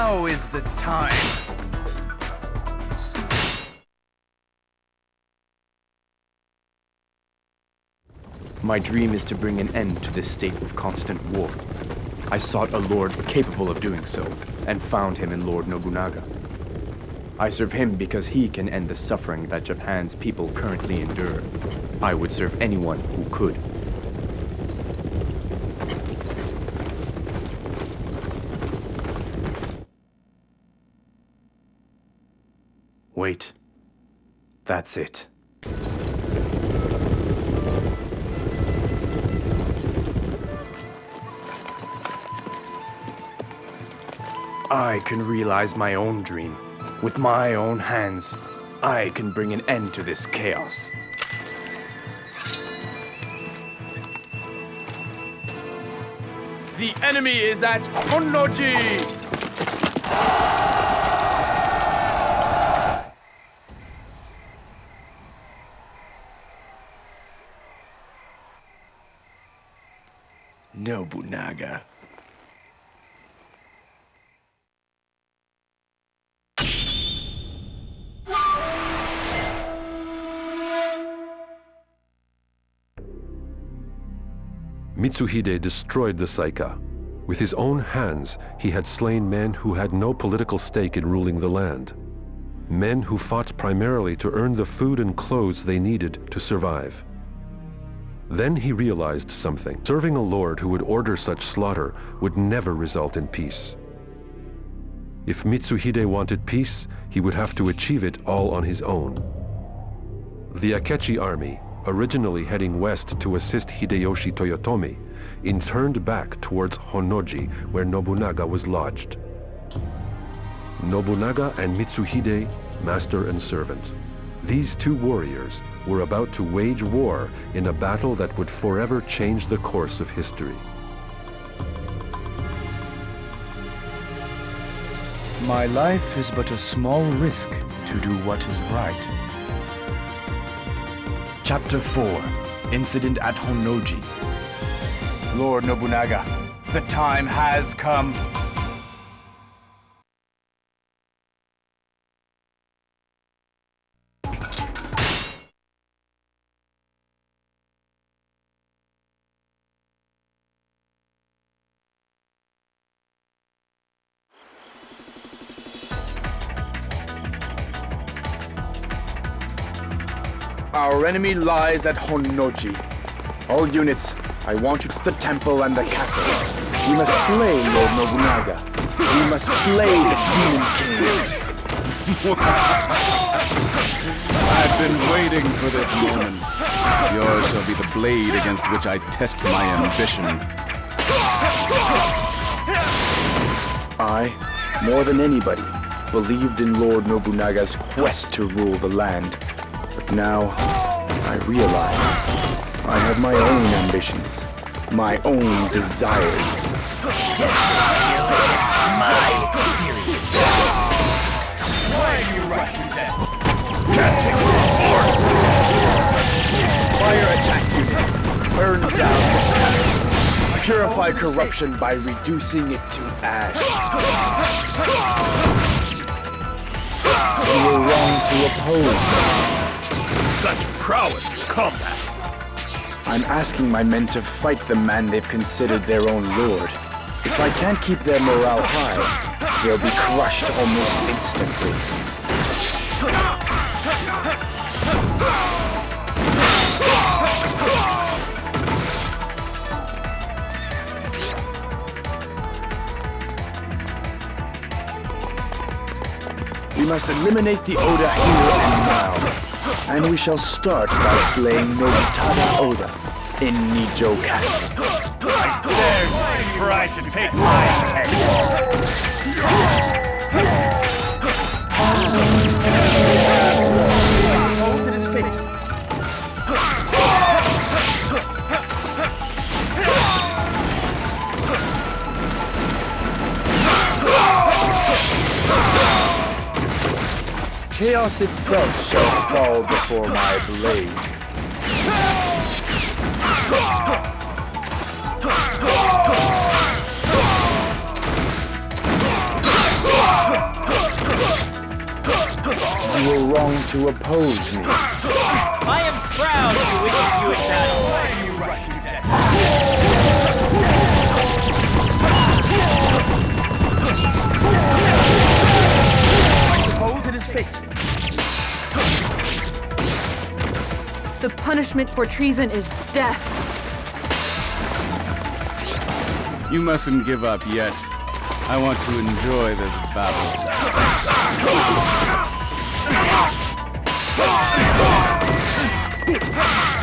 Now is the time. My dream is to bring an end to this state of constant war. I sought a lord capable of doing so, and found him in Lord Nobunaga. I serve him because he can end the suffering that Japan's people currently endure. I would serve anyone who could. Wait. That's it. I can realize my own dream. With my own hands, I can bring an end to this chaos. The enemy is at Honnoji! Nobunaga. Mitsuhide destroyed the Saika. With his own hands, he had slain men who had no political stake in ruling the land. Men who fought primarily to earn the food and clothes they needed to survive. Then he realized something. Serving a lord who would order such slaughter would never result in peace. If Mitsuhide wanted peace, he would have to achieve it all on his own. The Akechi army, originally heading west to assist Hideyoshi Toyotomi, in turned back towards Honnoji, where Nobunaga was lodged. Nobunaga and Mitsuhide, master and servant. These two warriors were about to wage war in a battle that would forever change the course of history. My life is but a small risk to do what is right. Chapter 4 Incident at Honnoji. Lord Nobunaga, the time has come. Enemy lies at Honnoji. All units, I want you to the temple and the castle. We must slay Lord Nobunaga. We must slay the Demon King. I've been waiting for this moment. Yours shall be the blade against which I test my ambition. I, more than anybody, believed in Lord Nobunaga's quest to rule the land. But now, I realize I have my own ambitions, my own desires. Justice violates my experience. Why are you rushing them? Can't take more Fire attack unit, burn down. Purify corruption by reducing it to ash. You were wrong to oppose. Such prowess combat. I'm asking my men to fight the man they've considered their own lord. If I can't keep their morale high, they'll be crushed almost instantly. We must eliminate the Oda here and now. And we shall start by slaying Nobutada Oda in Nijo Castle. Dare try to take my head. Chaos itself shall fall before my blade. You were wrong to oppose me. I am proud to witness you in battle. You rush to death suppose it is fate. The punishment for treason is death. You mustn't give up yet. I want to enjoy this battle.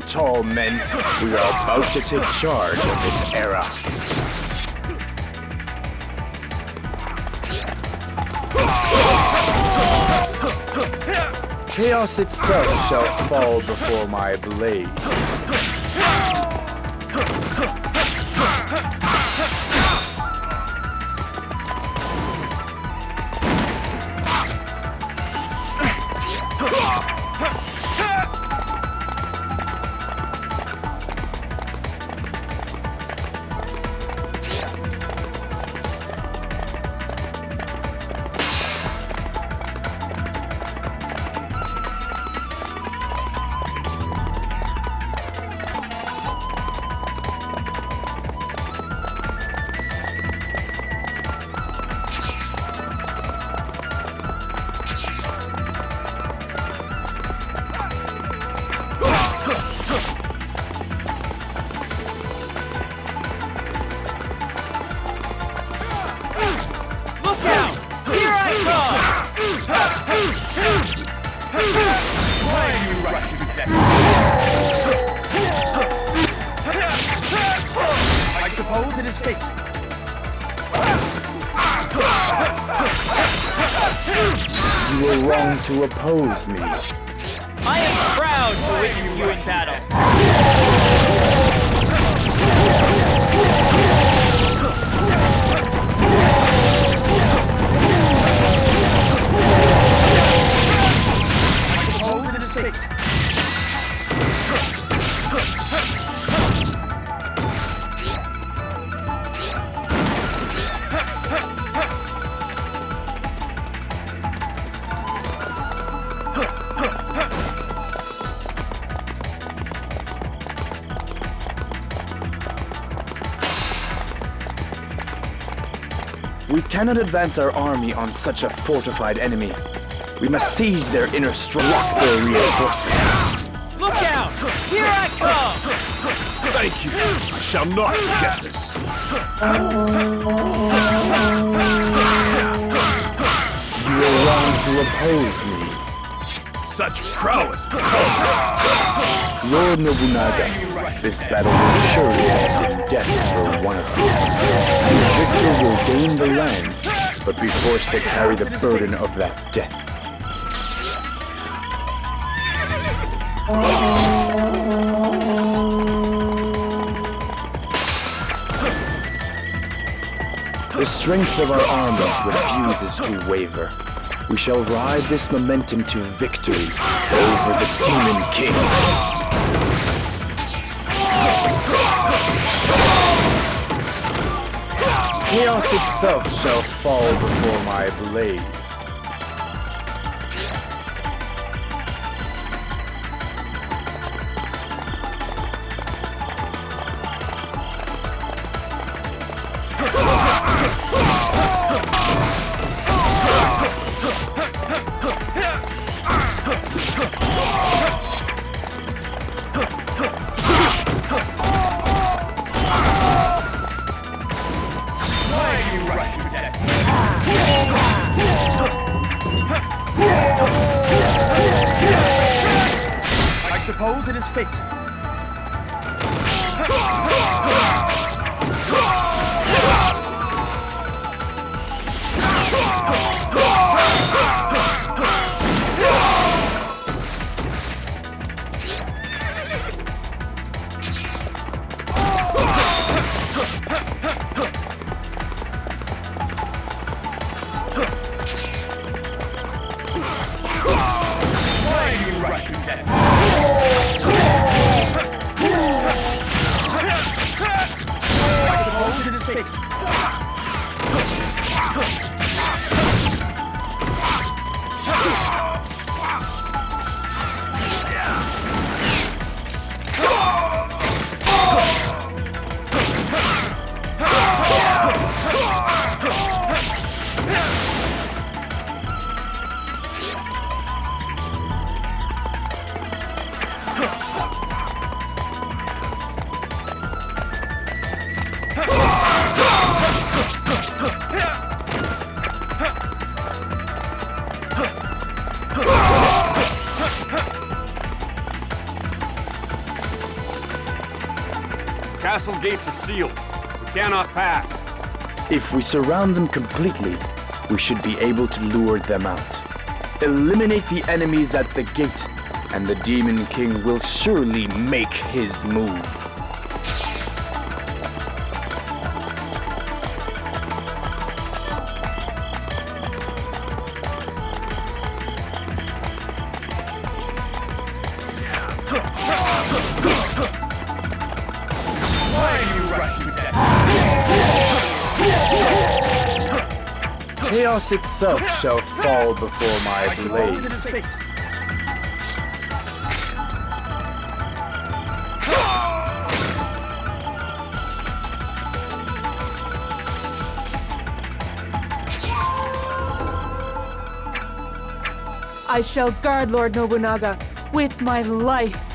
Tall, men. We are about to take charge of this era. Chaos itself shall fall before my blade. Cannot advance our army on such a fortified enemy. We must seize their inner strength, block their reinforcements. Look out! Here I come! Thank you. I shall not forget this. You are wrong to oppose me. Such prowess. Lord Nobunaga, this battle will surely end in death for one of you. The victor will gain the land, but be forced to carry the burden of that death. The strength of our armies refuses to waver. We shall ride this momentum to victory over the Demon King. Chaos itself shall fall before my blade. Castle gates are sealed. We cannot pass. If we surround them completely, we should be able to lure them out. Eliminate the enemies at the gate, and the Demon King will surely make his move. Chaos itself shall fall before my blade. I shall guard Lord Nobunaga with my life.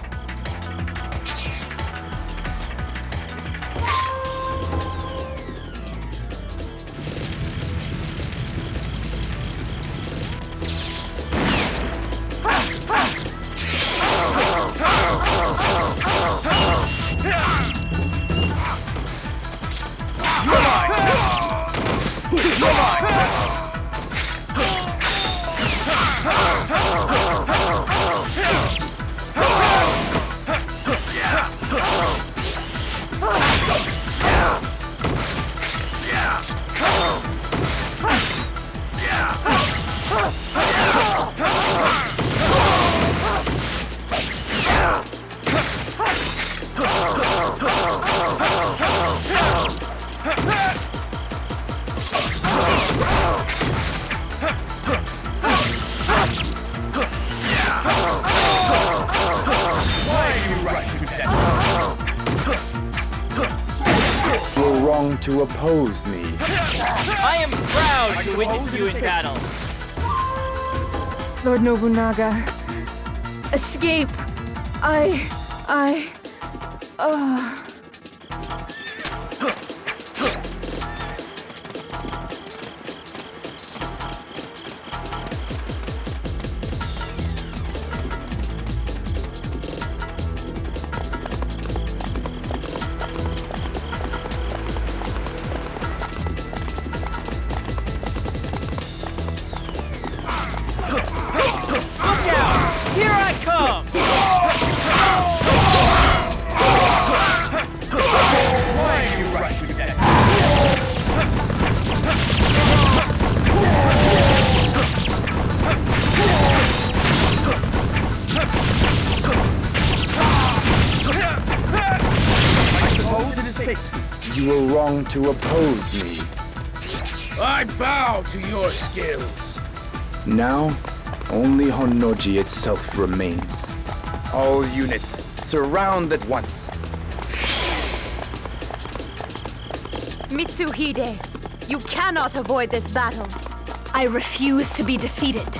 To oppose me. I am proud to witness you in battle. Lord Nobunaga, escape. I. I. to oppose me. I bow to your skills. Now, only Honnoji itself remains. All units, surround at once. Mitsuhide, you cannot avoid this battle. I refuse to be defeated.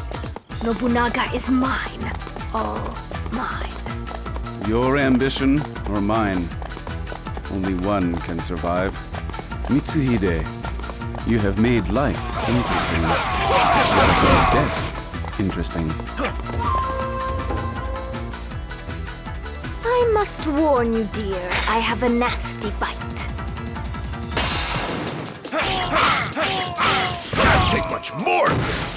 Nobunaga is mine. All mine. Your ambition or mine? Only one can survive. Mitsuhide, you have made life interesting. You death interesting. I must warn you, dear, I have a nasty bite. Can't take much more of this!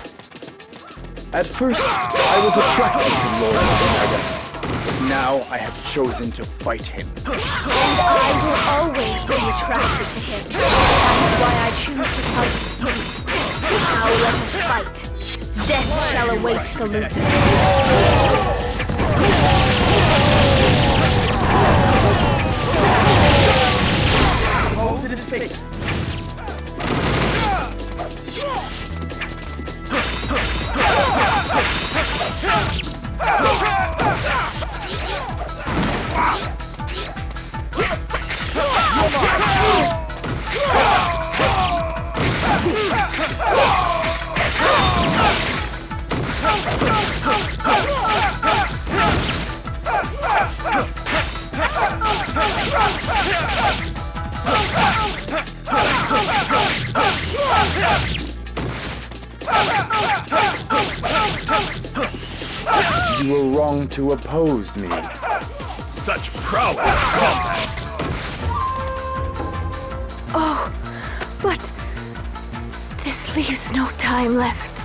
At first, I was attracted to Lord Nobunaga, but now I have chosen to fight him. And I will always be attracted to him. That is why I choose to fight him. Now let us fight. Death shall await the loser. Suppose it is fate. You were wrong to oppose me. Such prowess! Oh, but this leaves no time left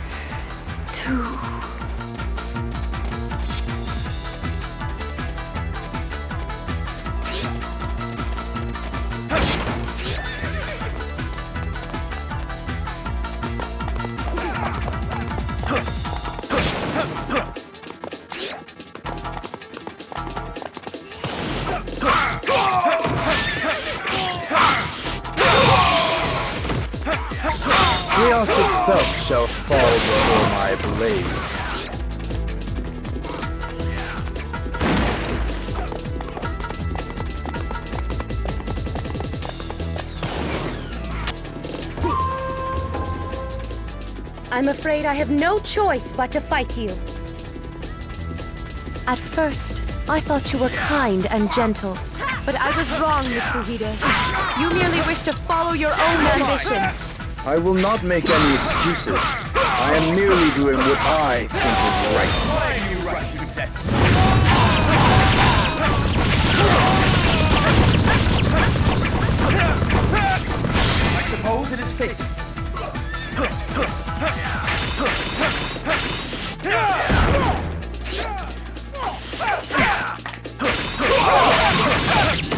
no choice but to fight you. At first, I thought you were kind and gentle. But I was wrong, Mitsuhide. You merely wish to follow your own ambition. I will not make any excuses. I am merely doing what I think is right. Why do you rush to death? I suppose it is fate.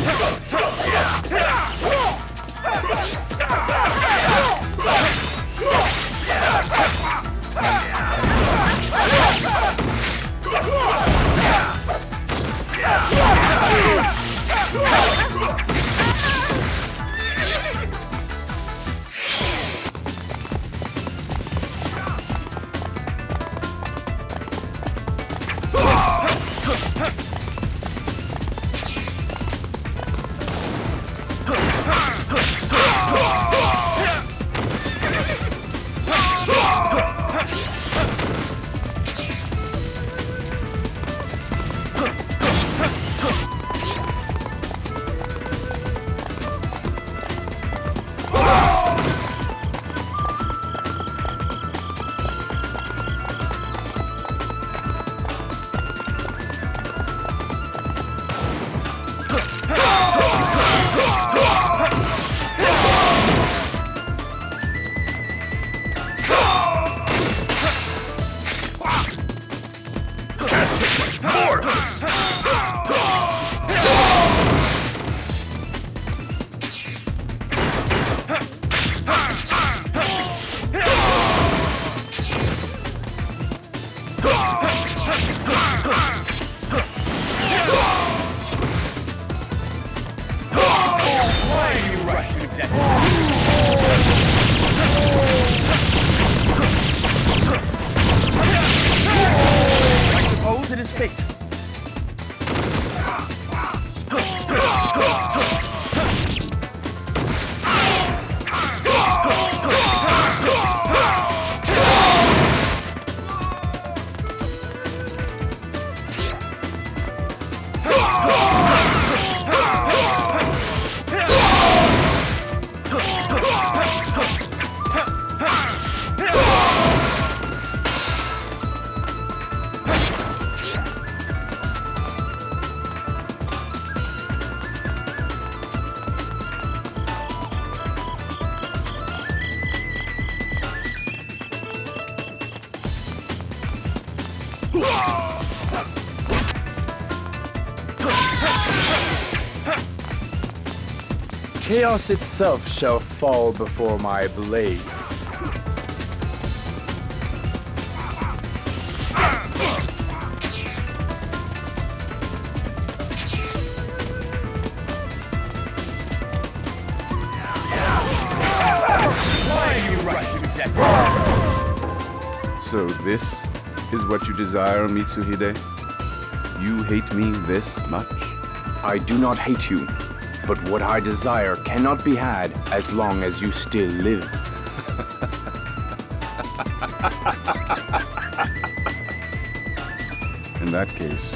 Yeah! Chaos itself shall fall before my blade. So this is what you desire, Mitsuhide? You hate me this much? I do not hate you, but what I desire cannot be had as long as you still live. In that case,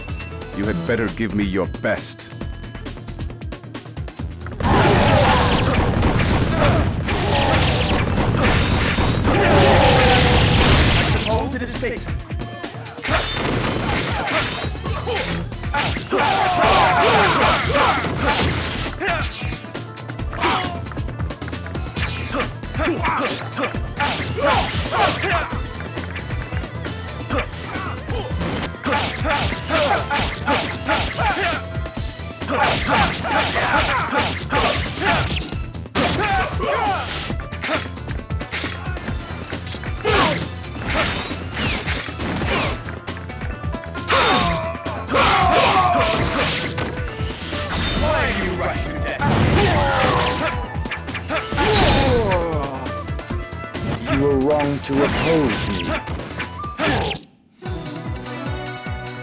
you had better give me your best.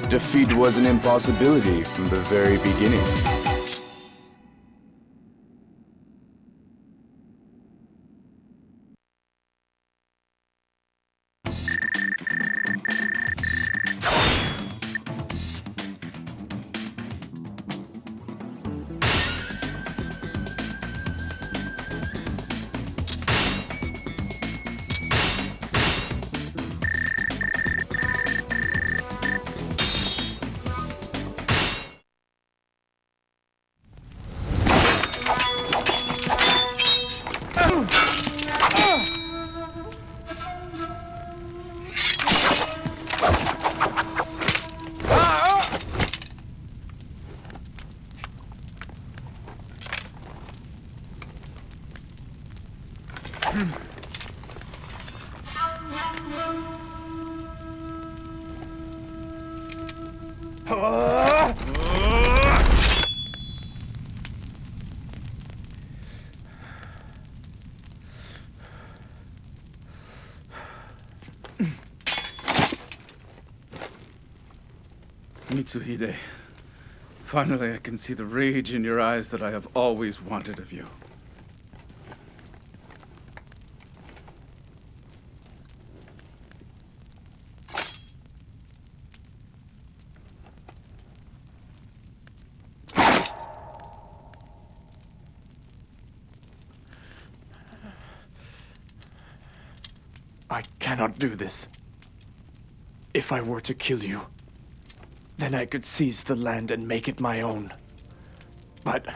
Defeat was an impossibility from the very beginning. Mitsuhide, finally I can see the rage in your eyes that I have always wanted of you. I cannot do this. If I were to kill you, then I could seize the land and make it my own. But.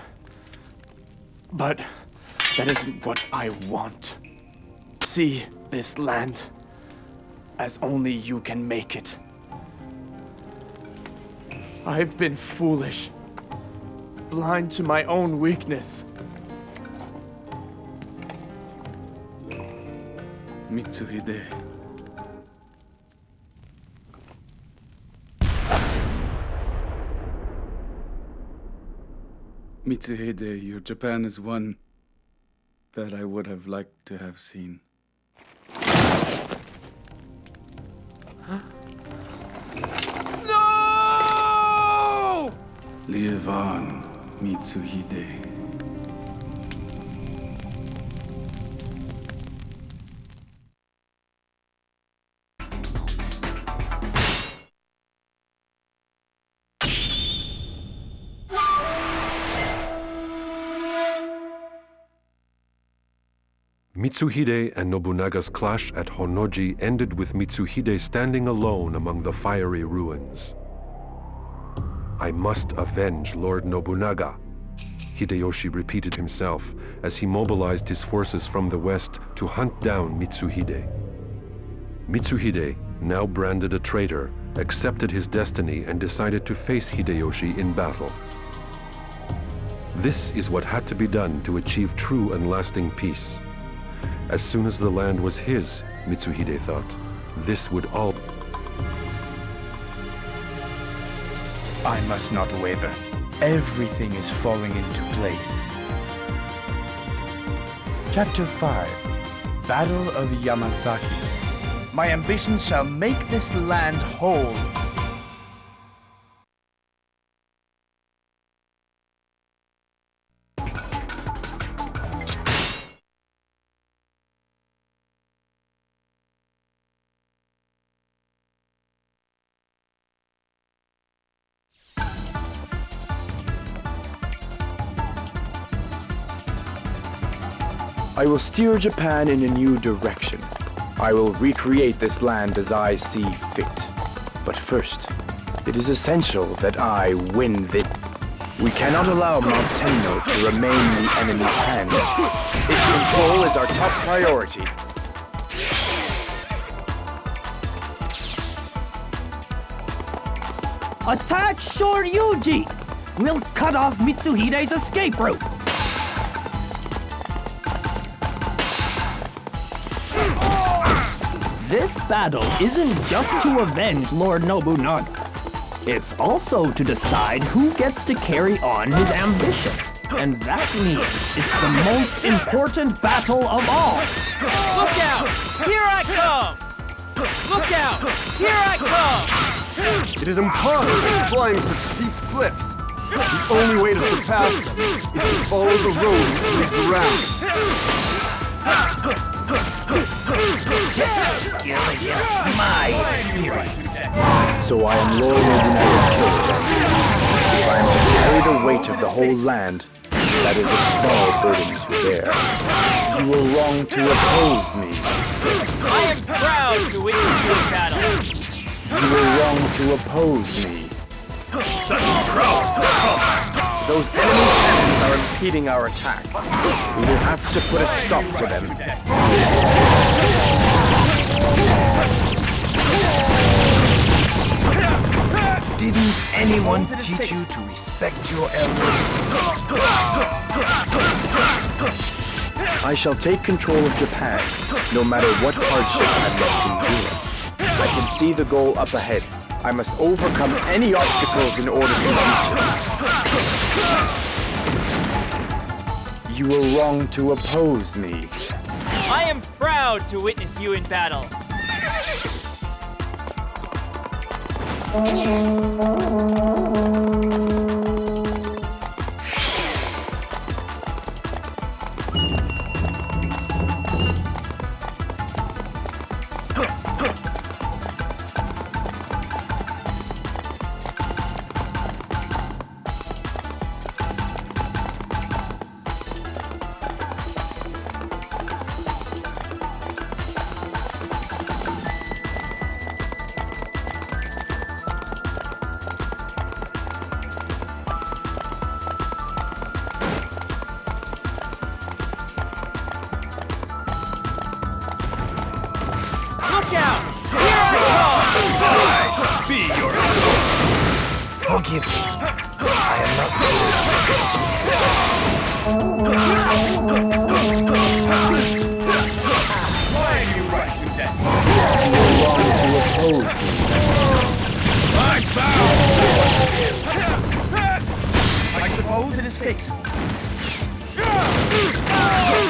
But. That isn't what I want. See this land as only you can make it. I've been foolish, blind to my own weakness. Mitsuhide. Mitsuhide, your Japan is one that I would have liked to have seen. No! Live on, Mitsuhide. Mitsuhide and Nobunaga's clash at Honnoji ended with Mitsuhide standing alone among the fiery ruins. I must avenge Lord Nobunaga, Hideyoshi repeated himself as he mobilized his forces from the west to hunt down Mitsuhide. Mitsuhide, now branded a traitor, accepted his destiny and decided to face Hideyoshi in battle. This is what had to be done to achieve true and lasting peace. As soon as the land was his, Mitsuhide thought, this would all I must not waver. Everything is falling into place. Chapter 5 Battle of Yamazaki. My ambition shall make this land whole. Will steer Japan in a new direction. I will recreate this land as I see fit. But first, it is essential that I win this. We cannot allow Mount Tenno to remain in the enemy's hands. Its control is our top priority. Attack Shoryuji! We'll cut off Mitsuhide's escape route. This battle isn't just to avenge Lord Nobunaga. It's also to decide who gets to carry on his ambition. And that means it's the most important battle of all. Look out! Here I come! Look out! Here I come! It is impossible to climb such steep cliffs. The only way to surpass them is to follow the road which leads around. Test your skill against my experience. So I am Lord Nobunaga's killer. If I am to carry the weight of the whole land, that is a small burden to bear. You were wrong to oppose me. I am proud to witness you in battle. You were wrong to oppose me. Those enemy cannons are impeding our attack. We will have to put a stop to them. Didn't anyone teach you to respect your elders? I shall take control of Japan, no matter what hardship I must endure. I can see the goal up ahead. I must overcome any obstacles in order to reach it. You were wrong to oppose me. I am proud to witness you in battle.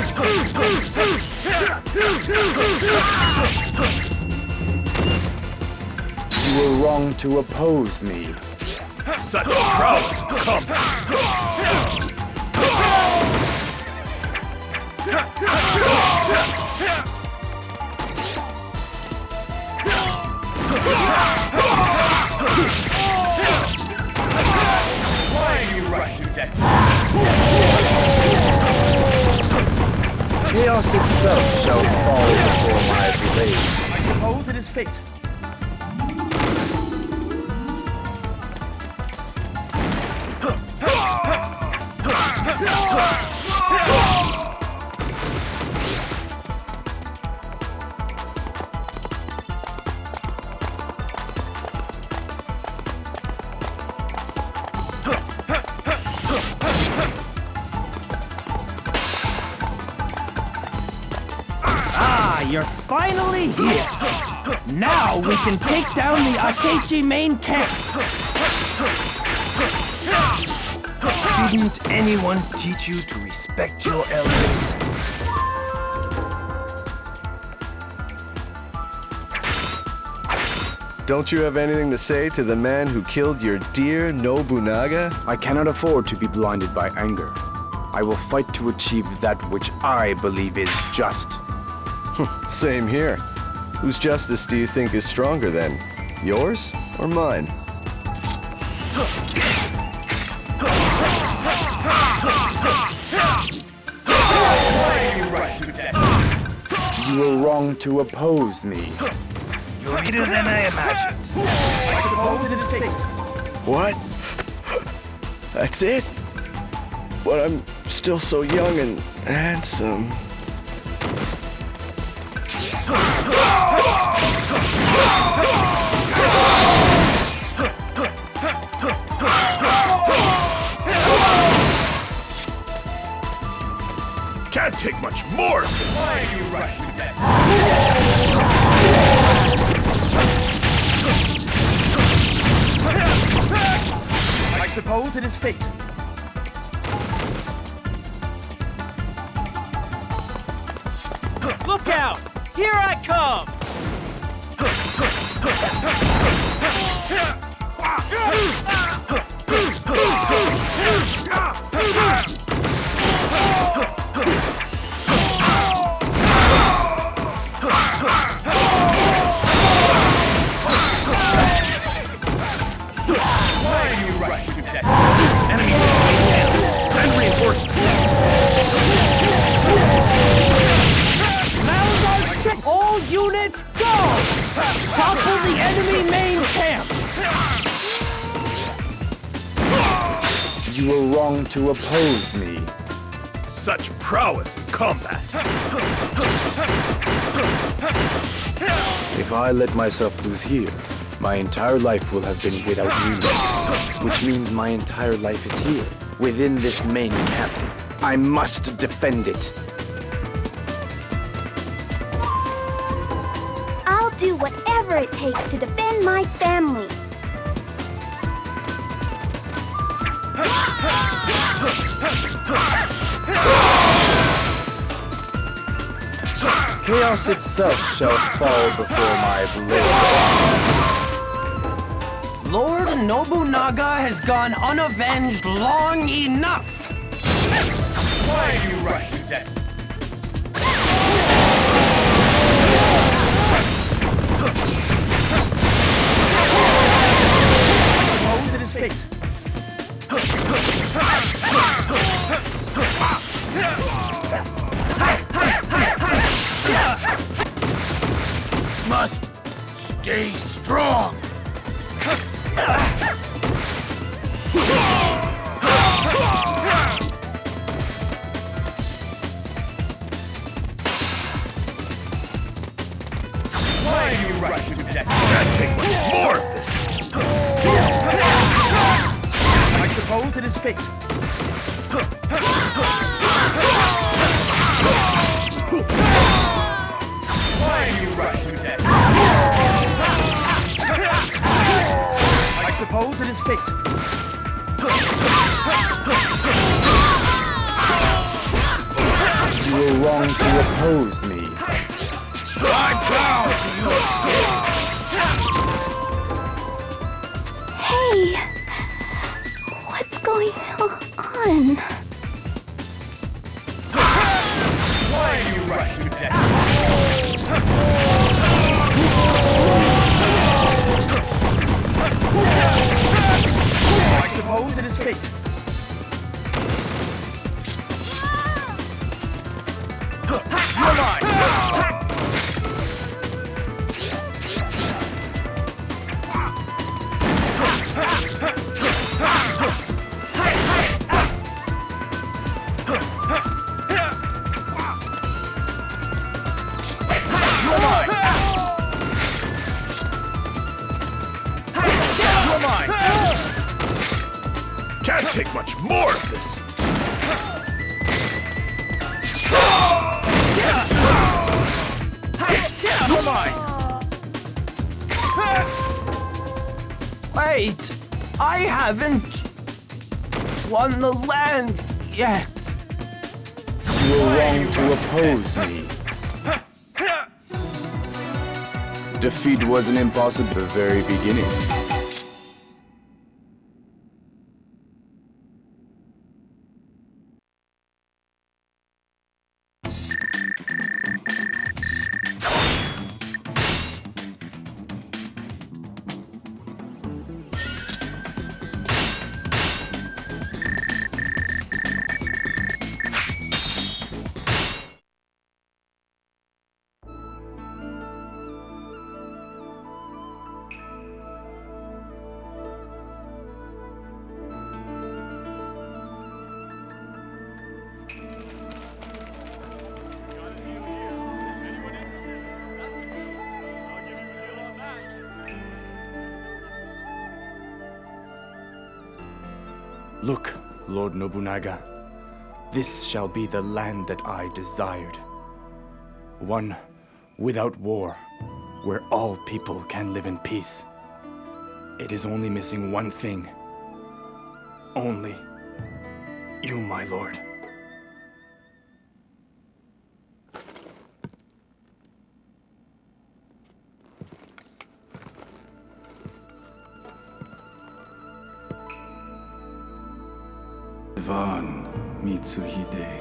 Suppose it is fate. You were wrong to oppose me. object. Chaos itself shall fall before my blade. I suppose it is fate. You're finally here. Now we can take down the Akechi main camp. Didn't anyone teach you to respect your elders? Don't you have anything to say to the man who killed your dear Nobunaga? I cannot afford to be blinded by anger. I will fight to achieve that which I believe is just. Same here. Whose justice do you think is stronger then? Yours or mine? You were wrong to oppose me. You're later than I imagined. What? That's it? But I'm still so young and handsome. Can't take much more! Why are you rushing? I suppose it is fate. Look out! Here I come! Such prowess in combat! If I let myself lose here, my entire life will have been without meaning. Which means my entire life is here, within this main camp. I must defend it. I'll do whatever it takes to defend my family. Chaos itself shall fall before my blade. Lord Nobunaga has gone unavenged long enough. Why are you rushing that? I suppose it is fate. Of this! I suppose it is fate. Haven't won the land yet. You were wrong to oppose me. Defeat was an impossible at the very beginning. Look, Lord Nobunaga. This shall be the land that I desired. One without war, where all people can live in peace. It is only missing one thing. Only you, my lord. Mitsuhide.